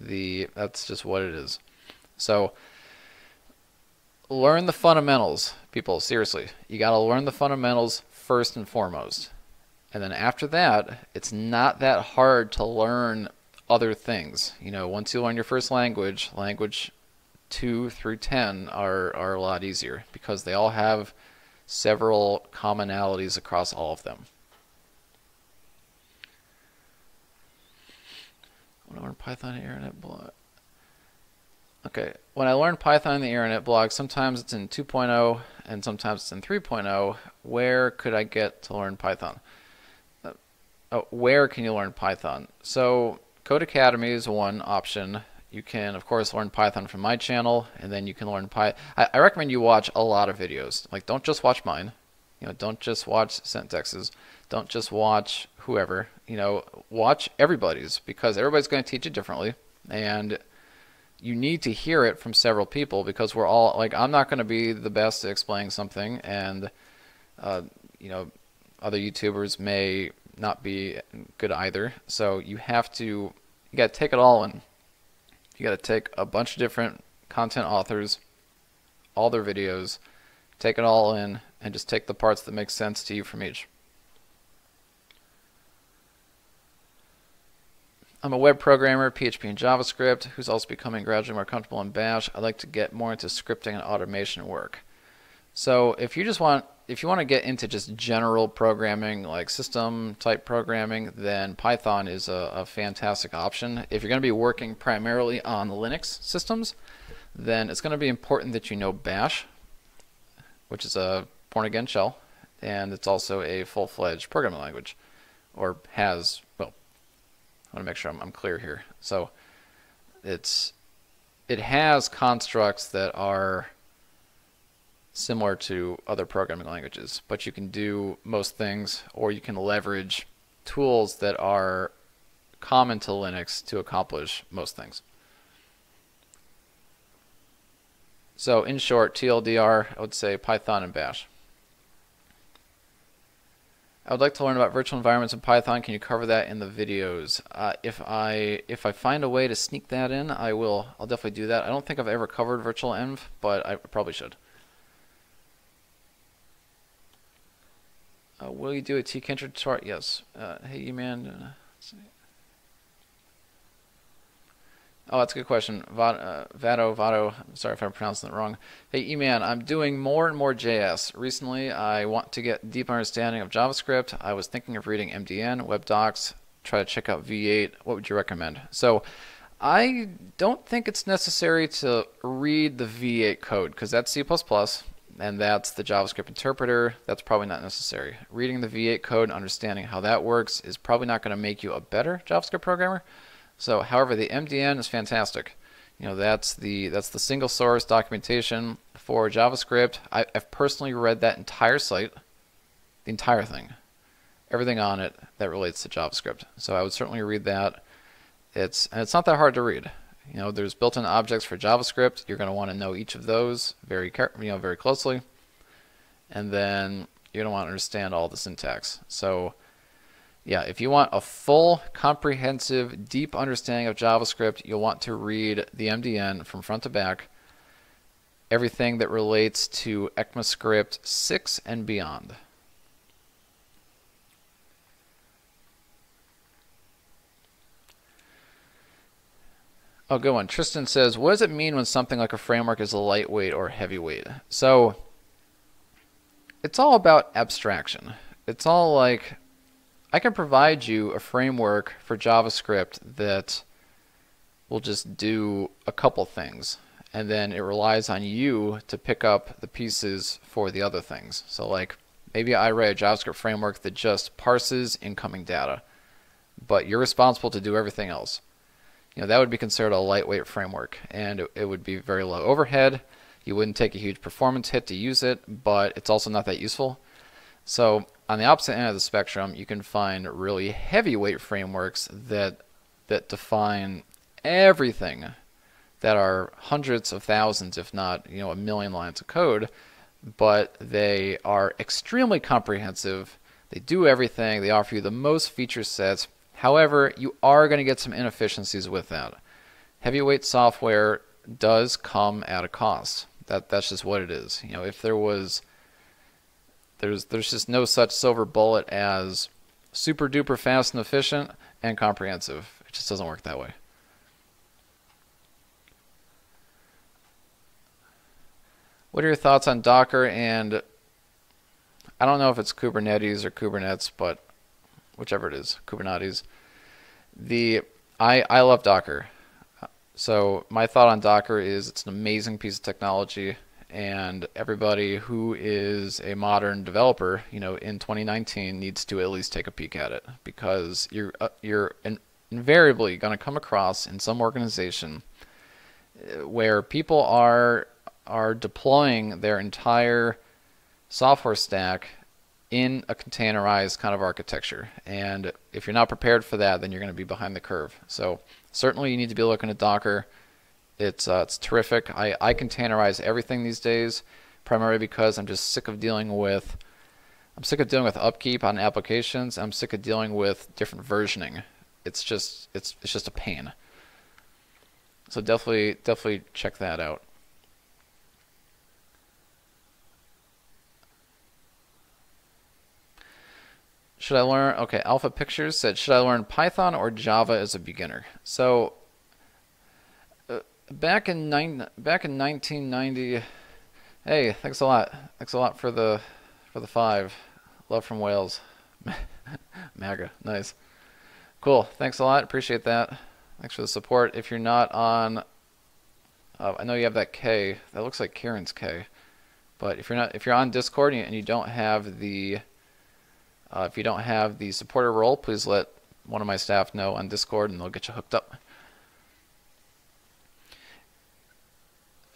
the that's just what it is. So, learn the fundamentals, people. Seriously, you got to learn the fundamentals first and foremost. And then after that, it's not that hard to learn other things. You know, once you learn your first language, language 2 through 10 are, are a lot easier because they all have several commonalities across all of them. I learned Python in Internet blog. Okay, when I learned Python in the Internet blog, sometimes it's in 2.0 and sometimes it's in 3.0. Where could I get to learn Python? Uh, oh, where can you learn Python? So Codecademy is one option you can, of course, learn Python from my channel, and then you can learn Python. I, recommend you watch a lot of videos. Like, don't just watch mine. You know, don't just watch Sentdex's. Don't just watch whoever. You know, watch everybody's because everybody's going to teach it differently, and you need to hear it from several people because we're all like, I'm not going to be the best at explaining something, and uh, you know, other YouTubers may not be good either. So you have to, you got to take it all in you got to take a bunch of different content authors, all their videos, take it all in, and just take the parts that make sense to you from each. I'm a web programmer, PHP and JavaScript, who's also becoming gradually more comfortable in Bash. I'd like to get more into scripting and automation work. So if you just want if you want to get into just general programming, like system type programming, then Python is a, a fantastic option. If you're going to be working primarily on Linux systems, then it's going to be important that you know Bash, which is a Bourne again shell, and it's also a full fledged programming language, or has, I want to make sure I'm, I'm clear here. So it's it has constructs that are similar to other programming languages, but you can do most things, or you can leverage tools that are common to Linux to accomplish most things. So in short, TLDR, I would say Python and Bash. I would like to learn about virtual environments in Python. Can you cover that in the videos? Uh, if I if I find a way to sneak that in, I will. I'll definitely do that. I don't think I've ever covered virtual env, but I probably should. Uh, will you do a tkinter chart? Yes. Uh, hey, man. Uh, oh, that's a good question. Vado, uh, Vado, sorry if I'm pronouncing it wrong. Hey, E-Man, I'm doing more and more JS. Recently, I want to get deep understanding of JavaScript. I was thinking of reading MDN, Web Docs, try to check out V8. What would you recommend? So, I don't think it's necessary to read the V8 code because that's C++ and that's the JavaScript interpreter. That's probably not necessary. Reading the V8 code and understanding how that works is probably not going to make you a better JavaScript programmer. So, however, the MDN is fantastic. You know, that's the that's the single source documentation for JavaScript. I, I've personally read that entire site, the entire thing, everything on it that relates to JavaScript. So I would certainly read that. It's and it's not that hard to read. You know, there's built-in objects for JavaScript. You're going to want to know each of those very, you know, very closely, and then you're going to want to understand all the syntax. So, yeah, if you want a full, comprehensive, deep understanding of JavaScript, you'll want to read the MDN from front to back. Everything that relates to ECMAScript 6 and beyond. Oh, good one. Tristan says, what does it mean when something like a framework is lightweight or heavyweight? So, it's all about abstraction. It's all like, I can provide you a framework for JavaScript that will just do a couple things. And then it relies on you to pick up the pieces for the other things. So like, maybe I write a JavaScript framework that just parses incoming data. But you're responsible to do everything else you know, that would be considered a lightweight framework and it, it would be very low overhead. You wouldn't take a huge performance hit to use it, but it's also not that useful. So on the opposite end of the spectrum, you can find really heavyweight frameworks that that define everything that are hundreds of thousands, if not you know a million lines of code, but they are extremely comprehensive. They do everything. They offer you the most feature sets However, you are going to get some inefficiencies with that. Heavyweight software does come at a cost. That that's just what it is. You know, if there was there's there's just no such silver bullet as super duper fast and efficient and comprehensive. It just doesn't work that way. What are your thoughts on Docker and I don't know if it's Kubernetes or Kubernetes, but whichever it is, Kubernetes. The I I love Docker. So my thought on Docker is it's an amazing piece of technology, and everybody who is a modern developer, you know, in 2019 needs to at least take a peek at it because you're uh, you're invariably going to come across in some organization uh, where people are are deploying their entire software stack in a containerized kind of architecture. And if you're not prepared for that, then you're going to be behind the curve. So certainly you need to be looking at Docker. It's uh, it's terrific. I, I containerize everything these days, primarily because I'm just sick of dealing with I'm sick of dealing with upkeep on applications. I'm sick of dealing with different versioning. It's just it's it's just a pain. So definitely definitely check that out. Should I learn? Okay, Alpha Pictures said, should I learn Python or Java as a beginner? So, back in nine, back in 1990, hey, thanks a lot, thanks a lot for the for the five, love from Wales, MAGA, nice, cool, thanks a lot, appreciate that, thanks for the support. If you're not on, uh, I know you have that K, that looks like Karen's K, but if you're not, if you're on Discord and you don't have the uh, if you don't have the supporter role, please let one of my staff know on Discord and they'll get you hooked up.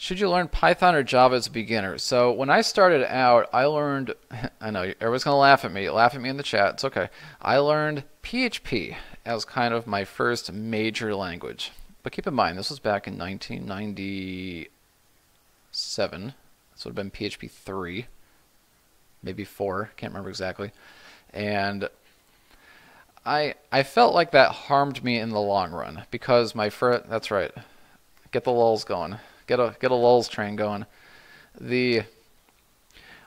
Should you learn Python or Java as a beginner? So when I started out, I learned, I know everyone's going to laugh at me, laugh at me in the chat, it's okay. I learned PHP as kind of my first major language. But keep in mind, this was back in 1997. This would have been PHP 3, maybe 4, can't remember exactly and I I felt like that harmed me in the long run because my first that's right, get the lulls going, get a get a lulls train going. The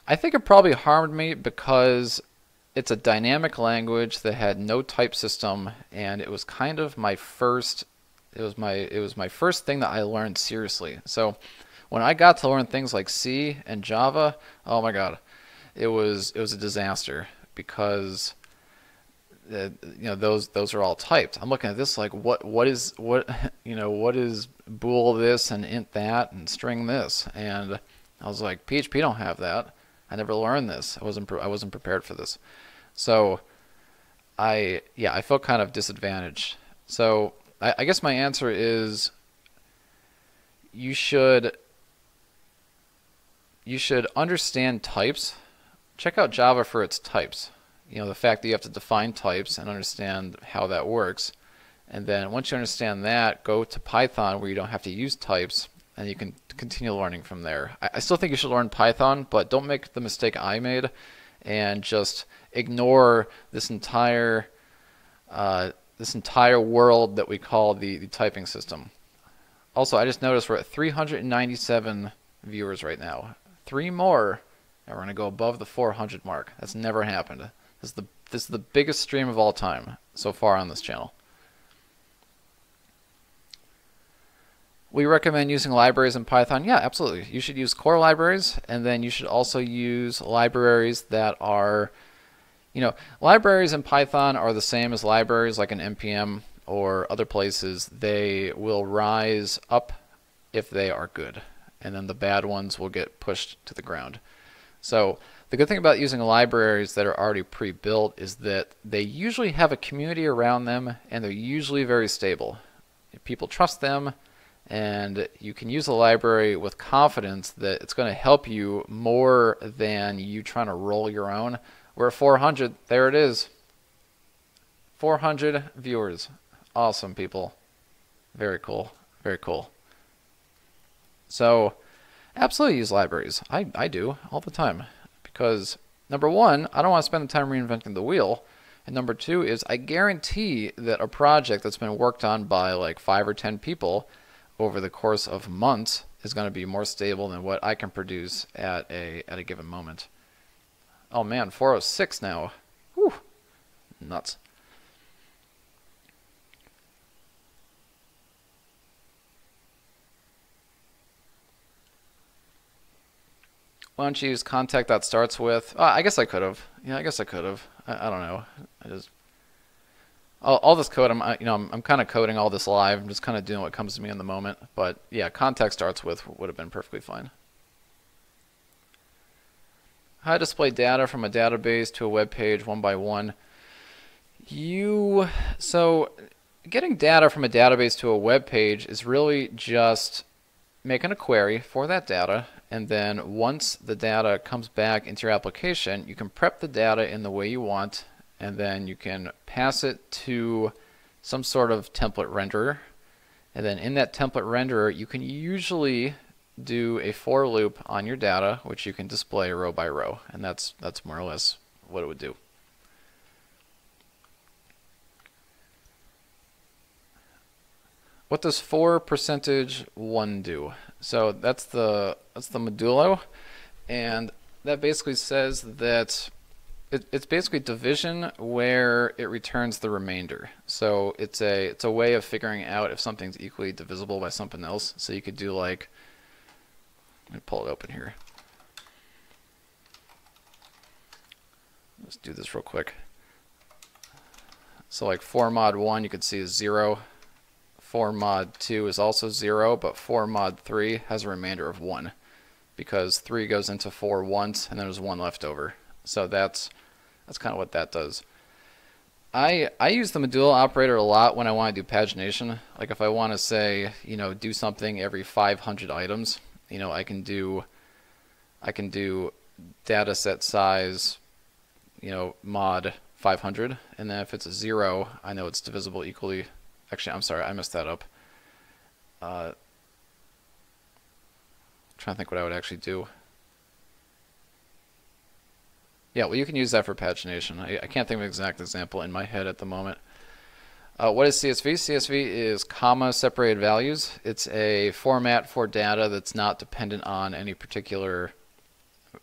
I think it probably harmed me because it's a dynamic language that had no type system and it was kind of my first it was my it was my first thing that I learned seriously. So when I got to learn things like C and Java, oh my god, it was it was a disaster because uh, you know those those are all typed. I'm looking at this like what what is what you know what is bool this and int that and string this and I was like PHP don't have that. I never learned this. I wasn't I wasn't prepared for this. So I yeah I felt kind of disadvantaged. So I, I guess my answer is you should you should understand types check out Java for its types. You know, the fact that you have to define types and understand how that works. And then once you understand that, go to Python where you don't have to use types and you can continue learning from there. I, still think you should learn Python, but don't make the mistake I made and just ignore this entire uh, this entire world that we call the, the typing system. Also, I just noticed we're at 397 viewers right now. Three more, and we're going to go above the 400 mark. That's never happened. This is the this is the biggest stream of all time so far on this channel. We recommend using libraries in Python. Yeah, absolutely. You should use core libraries, and then you should also use libraries that are, you know, libraries in Python are the same as libraries like an NPM or other places. They will rise up if they are good, and then the bad ones will get pushed to the ground. So the good thing about using libraries that are already pre-built is that they usually have a community around them, and they're usually very stable. People trust them and you can use a library with confidence that it's going to help you more than you trying to roll your own. We're at 400. There it is. 400 viewers. Awesome, people. Very cool. Very cool. So, absolutely use libraries. I, I do all the time. Because, number one, I don't want to spend the time reinventing the wheel. And number two is I guarantee that a project that's been worked on by like five or ten people over the course of months is going to be more stable than what I can produce at a at a given moment. Oh man, 406 now. Whew. Nuts. Why don't you use contact that starts with? Uh, I guess I could have. Yeah, I guess I could have. I, I don't know. I just all, all this code, I'm you know I'm, I'm kind of coding all this live. I'm just kind of doing what comes to me in the moment. But yeah, context starts with would have been perfectly fine. How to display data from a database to a web page one by one. You so getting data from a database to a web page is really just making a query for that data and then once the data comes back into your application you can prep the data in the way you want and then you can pass it to some sort of template renderer. And then in that template renderer, you can usually do a for loop on your data, which you can display row by row. And that's, that's more or less what it would do. What does for percentage one do? So that's the that's the modulo, and that basically says that it, it's basically division where it returns the remainder. So it's a it's a way of figuring out if something's equally divisible by something else. So you could do like, let me pull it open here. Let's do this real quick. So like for mod 1 you could see is 0. For mod 2 is also 0, but for mod 3 has a remainder of 1 because 3 goes into 4 once and there's 1 left over. So that's that's kind of what that does. I I use the modulo operator a lot when I want to do pagination. Like if I want to say, you know, do something every 500 items, you know, I can do I can do data set size, you know, mod 500, and then if it's a zero, I know it's divisible equally. Actually, I'm sorry, I messed that up. Uh, trying to think what I would actually do. Yeah, well, you can use that for pagination. I, I can't think of an exact example in my head at the moment. Uh, what is CSV? CSV is comma separated values. It's a format for data that's not dependent on any particular,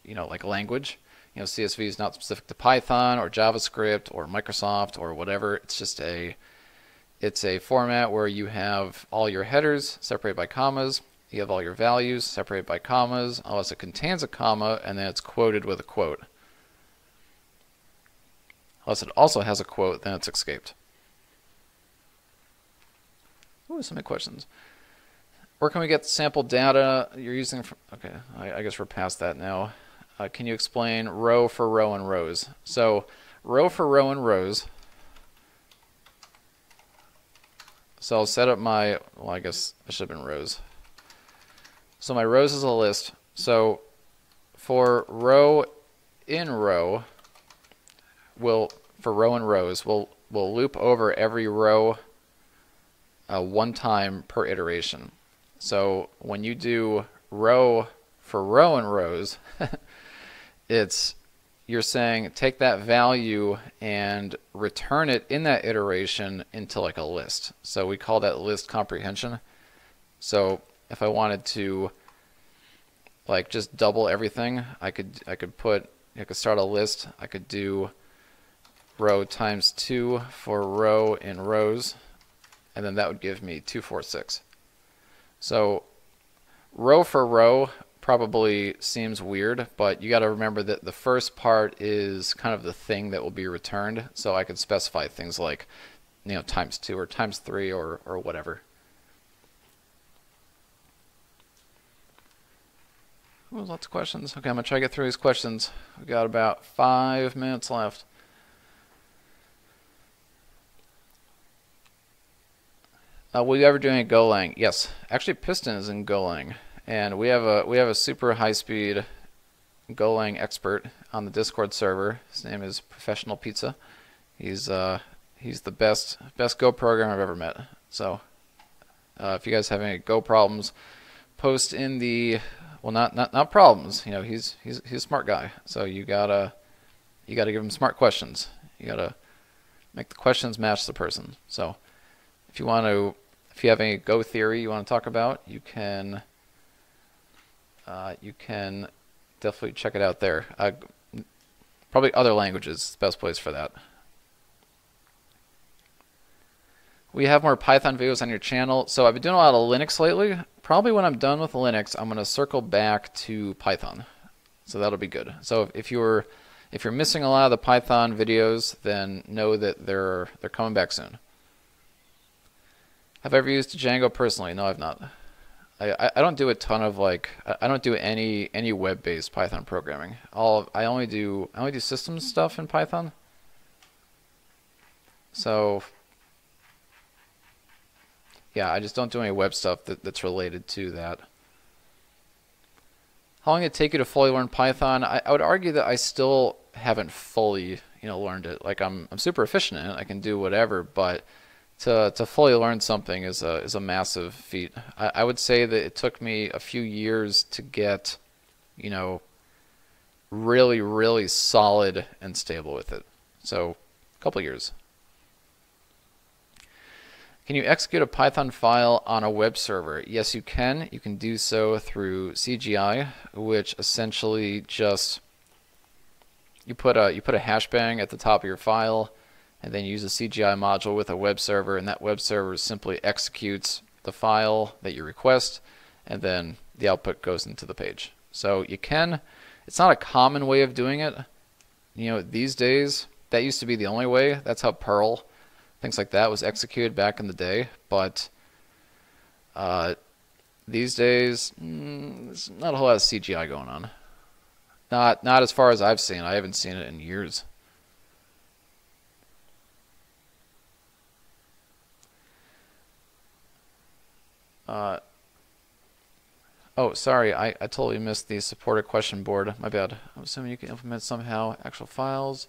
you know, like a language. You know, CSV is not specific to Python or JavaScript or Microsoft or whatever. It's just a, it's a format where you have all your headers separated by commas. You have all your values separated by commas, unless it contains a comma, and then it's quoted with a quote. Unless it also has a quote, then it's escaped. Ooh, so many questions. Where can we get sample data you're using? Okay, I, I, guess we're past that now. Uh, can you explain row for row and rows? So row for row and rows. So I'll set up my, well, I guess I should have been rows. So my rows is a list. So for row in row, we'll for row and rows, we'll we'll loop over every row uh, one time per iteration. So when you do row for row and rows, it's you're saying take that value and return it in that iteration into like a list. So we call that list comprehension. So if I wanted to like just double everything, I could I could put I could start a list. I could do row times 2 for row in rows and then that would give me 246. So row for row probably seems weird, but you got to remember that the first part is kind of the thing that will be returned. So I could specify things like, you know, times two or times three or, or whatever. Lots of questions. Okay, I'm going to try to get through these questions. We've got about five minutes left. Uh, will you ever do any Golang? Yes. Actually, Piston is in Golang and we have a we have a super high speed Golang expert on the Discord server. His name is Professional Pizza. He's uh, he's the best best Go programmer I've ever met. So uh, if you guys have any Go problems, post in the well not not not problems. You know he's he's he's a smart guy. So you gotta you gotta give him smart questions. You gotta make the questions match the person. So if you want to if you have any Go theory you want to talk about, you can uh, you can definitely check it out there. Uh, probably other languages, the best place for that. We have more Python videos on your channel. So I've been doing a lot of Linux lately. Probably when I'm done with Linux, I'm going to circle back to Python. So that'll be good. So if you're if you're missing a lot of the Python videos, then know that they're they're coming back soon. Have I ever used Django personally? No, I've not. I, I don't do a ton of like I don't do any any web based Python programming. All I only do I only do systems stuff in Python. So yeah, I just don't do any web stuff that, that's related to that. How long did it take you to fully learn Python? I, I would argue that I still haven't fully, you know, learned it. Like I'm I'm super efficient in it. I can do whatever, but to to fully learn something is a is a massive feat. I, I would say that it took me a few years to get, you know, really really solid and stable with it. So, a couple years. Can you execute a Python file on a web server? Yes, you can. You can do so through CGI, which essentially just you put a you put a hashbang at the top of your file and then use a CGI module with a web server, and that web server simply executes the file that you request, and then the output goes into the page. So you can, it's not a common way of doing it. You know, these days, that used to be the only way. That's how Perl, things like that, was executed back in the day. But uh, these days, mm, there's not a whole lot of CGI going on. Not, not as far as I've seen. I haven't seen it in years. Uh, oh, sorry, I, I totally missed the supported question board. My bad. I'm assuming you can implement somehow actual files.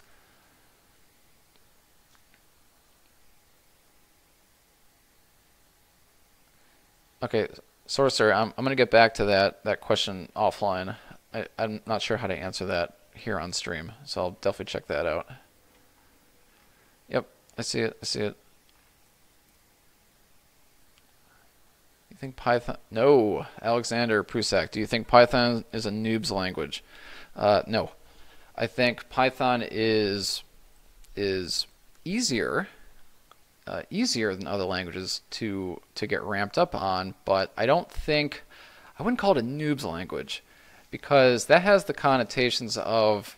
Okay, Sorcerer, I'm, I'm going to get back to that, that question offline. I, I'm not sure how to answer that here on stream, so I'll definitely check that out. Yep, I see it, I see it. You think Python? No, Alexander Prusak. Do you think Python is a noob's language? Uh, no, I think Python is is easier, uh, easier than other languages to to get ramped up on. But I don't think I wouldn't call it a noob's language because that has the connotations of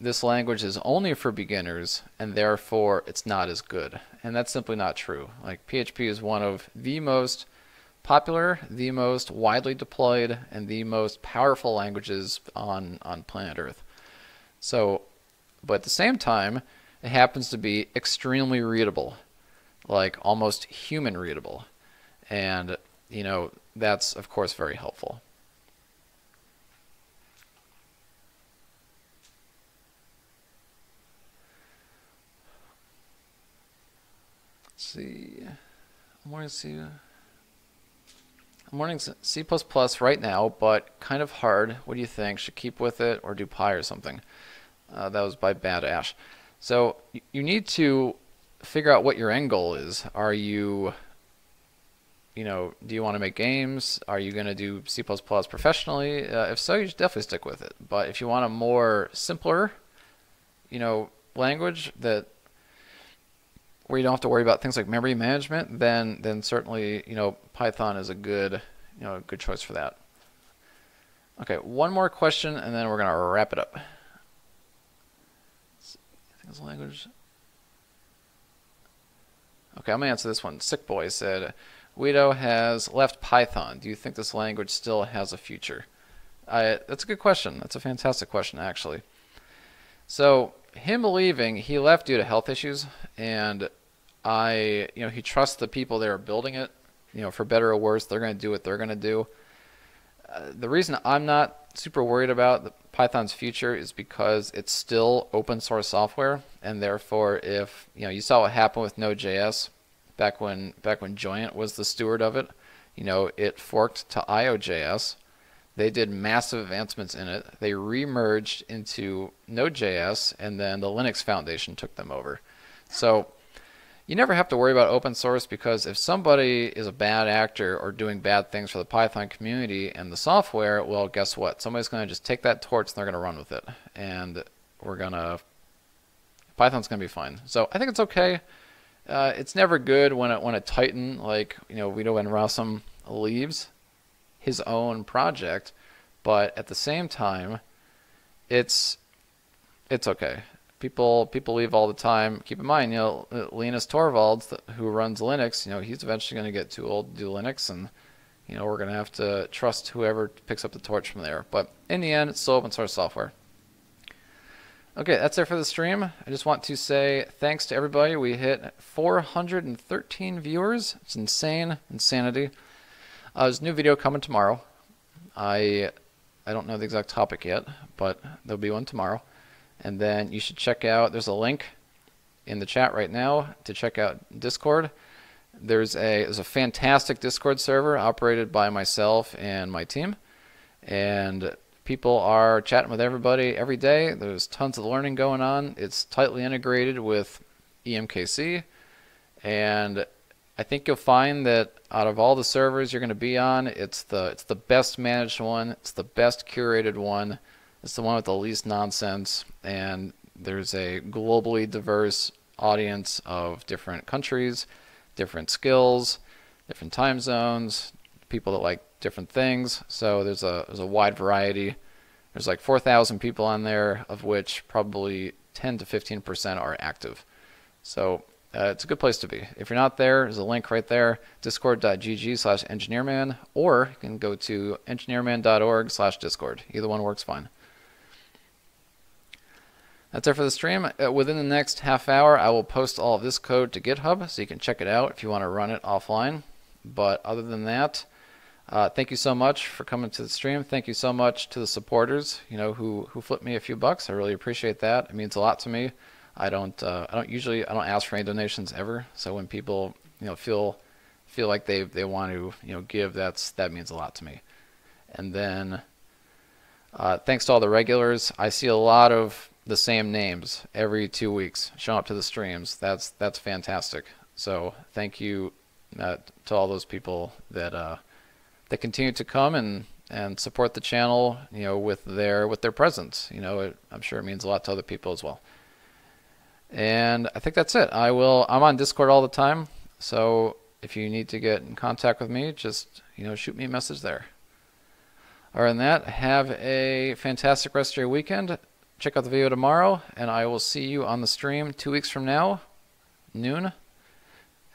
this language is only for beginners and therefore it's not as good. And that's simply not true. Like PHP is one of the most popular, the most widely deployed, and the most powerful languages on, on planet Earth. So, but at the same time, it happens to be extremely readable, like almost human readable. And, you know, that's of course very helpful. Let's see. I'm learning C. I'm learning C++ right now, but kind of hard. What do you think? Should keep with it or do Pi or something? Uh, that was by Bad Ash. So you need to figure out what your end goal is. Are you, you know, do you want to make games? Are you going to do C++ professionally? Uh, if so, you should definitely stick with it. But if you want a more simpler, you know, language that where you don't have to worry about things like memory management, then then certainly you know Python is a good you know good choice for that. Okay, one more question, and then we're gonna wrap it up. language. Okay, I'm gonna answer this one. Sick boy said, Guido has left Python. Do you think this language still has a future? I, that's a good question. That's a fantastic question, actually. So him leaving, he left due to health issues, and I, you know, he trusts the people that are building it. You know, for better or worse, they're going to do what they're going to do. Uh, the reason I'm not super worried about the Python's future is because it's still open source software, and therefore, if you know, you saw what happened with Node.js back when back when Joyent was the steward of it. You know, it forked to io.js, they did massive advancements in it. They remerged into Node.js, and then the Linux Foundation took them over. So you never have to worry about open source because if somebody is a bad actor or doing bad things for the Python community and the software, well, guess what? Somebody's going to just take that torch and they're going to run with it. And we're going to, Python's going to be fine. So I think it's okay. Uh, it's never good when, it, when a Titan like, you know, Guido van Rossum leaves his own project, but at the same time, it's it's okay. People people leave all the time. Keep in mind, you know, Linus Torvalds, who runs Linux, you know, he's eventually going to get too old to do Linux, and you know, we're going to have to trust whoever picks up the torch from there. But in the end, it's still open source software. Okay, that's it for the stream. I just want to say thanks to everybody. We hit 413 viewers. It's insane, insanity. Uh, there's a new video coming tomorrow. I I don't know the exact topic yet, but there'll be one tomorrow. And then you should check out. There's a link in the chat right now to check out Discord. There's a there's a fantastic Discord server operated by myself and my team, and people are chatting with everybody every day. There's tons of learning going on. It's tightly integrated with EMKC, and I think you'll find that out of all the servers you're going to be on, it's the it's the best managed one, it's the best curated one, it's the one with the least nonsense, and there's a globally diverse audience of different countries, different skills, different time zones, people that like different things. So there's a there's a wide variety. There's like 4,000 people on there, of which probably 10 to 15 percent are active. So uh, it's a good place to be. If you're not there, there's a link right there, discord.gg slash engineerman, or you can go to engineerman.org slash discord. Either one works fine. That's it for the stream. Uh, within the next half hour, I will post all of this code to GitHub, so you can check it out if you want to run it offline. But other than that, uh, thank you so much for coming to the stream. Thank you so much to the supporters, you know, who who flipped me a few bucks. I really appreciate that. It means a lot to me. I don't uh, I don't usually I don't ask for any donations ever. So when people you know feel feel like they they want to you know give, that's that means a lot to me. And then uh, thanks to all the regulars, I see a lot of the same names every two weeks showing up to the streams. That's that's fantastic. So thank you uh, to all those people that uh, that continue to come and and support the channel. You know with their with their presence. You know it, I'm sure it means a lot to other people as well. And I think that's it. I will. I'm on Discord all the time, so if you need to get in contact with me, just you know shoot me a message there. Other than that, have a fantastic rest of your weekend. Check out the video tomorrow, and I will see you on the stream two weeks from now, noon,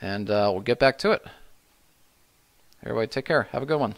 and uh, we'll get back to it. Everybody, take care. Have a good one.